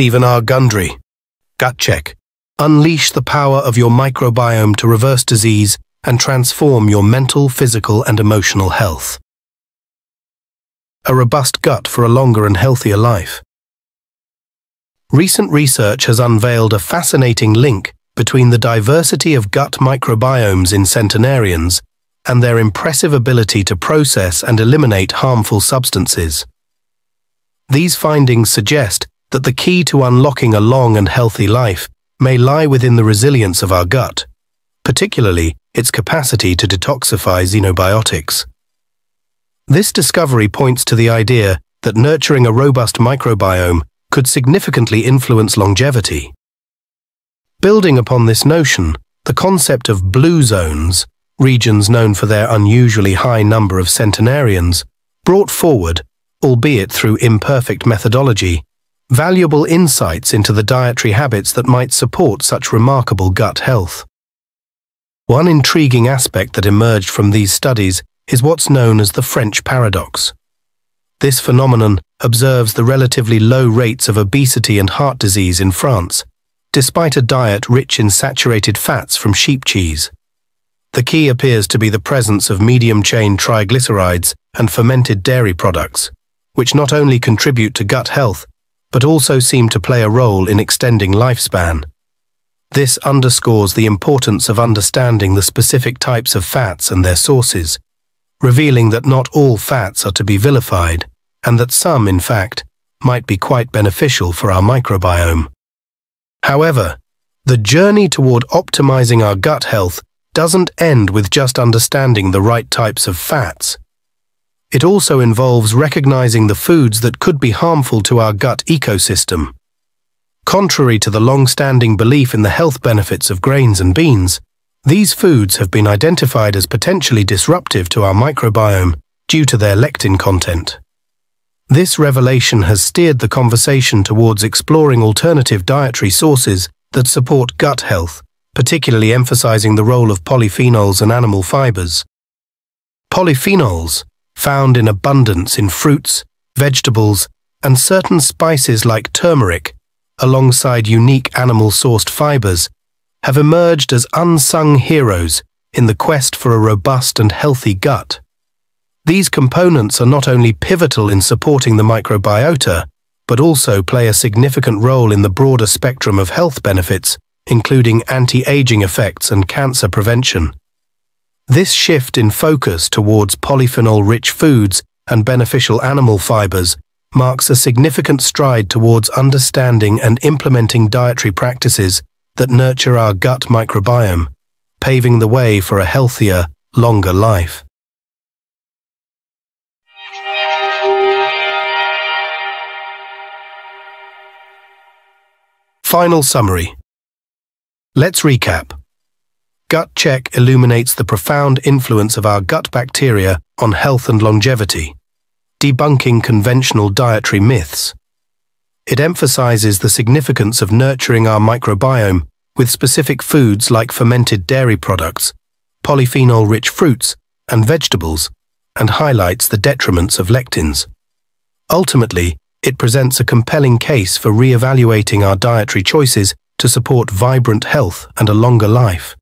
Steven R. Gundry. Gut Check. Unleash the power of your microbiome to reverse disease and transform your mental, physical, and emotional health. A robust gut for a longer and healthier life. Recent research has unveiled a fascinating link between the diversity of gut microbiomes in centenarians and their impressive ability to process and eliminate harmful substances. These findings suggest that the key to unlocking a long and healthy life may lie within the resilience of our gut, particularly its capacity to detoxify xenobiotics. This discovery points to the idea that nurturing a robust microbiome could significantly influence longevity. Building upon this notion, the concept of blue zones, regions known for their unusually high number of centenarians, brought forward, albeit through imperfect methodology, valuable insights into the dietary habits that might support such remarkable gut health. One intriguing aspect that emerged from these studies is what's known as the French paradox. This phenomenon observes the relatively low rates of obesity and heart disease in France, despite a diet rich in saturated fats from sheep cheese. The key appears to be the presence of medium-chain triglycerides and fermented dairy products, which not only contribute to gut health, but also seem to play a role in extending lifespan. This underscores the importance of understanding the specific types of fats and their sources, revealing that not all fats are to be vilified, and that some, in fact, might be quite beneficial for our microbiome. However, the journey toward optimizing our gut health doesn't end with just understanding the right types of fats. It also involves recognizing the foods that could be harmful to our gut ecosystem. Contrary to the long-standing belief in the health benefits of grains and beans, these foods have been identified as potentially disruptive to our microbiome due to their lectin content. This revelation has steered the conversation towards exploring alternative dietary sources that support gut health, particularly emphasizing the role of polyphenols and animal fibers. Polyphenols, found in abundance in fruits, vegetables, and certain spices like turmeric, alongside unique animal-sourced fibers, have emerged as unsung heroes in the quest for a robust and healthy gut. These components are not only pivotal in supporting the microbiota, but also play a significant role in the broader spectrum of health benefits, including anti-aging effects and cancer prevention. This shift in focus towards polyphenol-rich foods and beneficial animal fibers marks a significant stride towards understanding and implementing dietary practices that nurture our gut microbiome, paving the way for a healthier, longer life. Final summary. Let's recap. Gut Check illuminates the profound influence of our gut bacteria on health and longevity debunking conventional dietary myths. It emphasizes the significance of nurturing our microbiome with specific foods like fermented dairy products, polyphenol-rich fruits and vegetables, and highlights the detriments of lectins. Ultimately, it presents a compelling case for re-evaluating our dietary choices to support vibrant health and a longer life.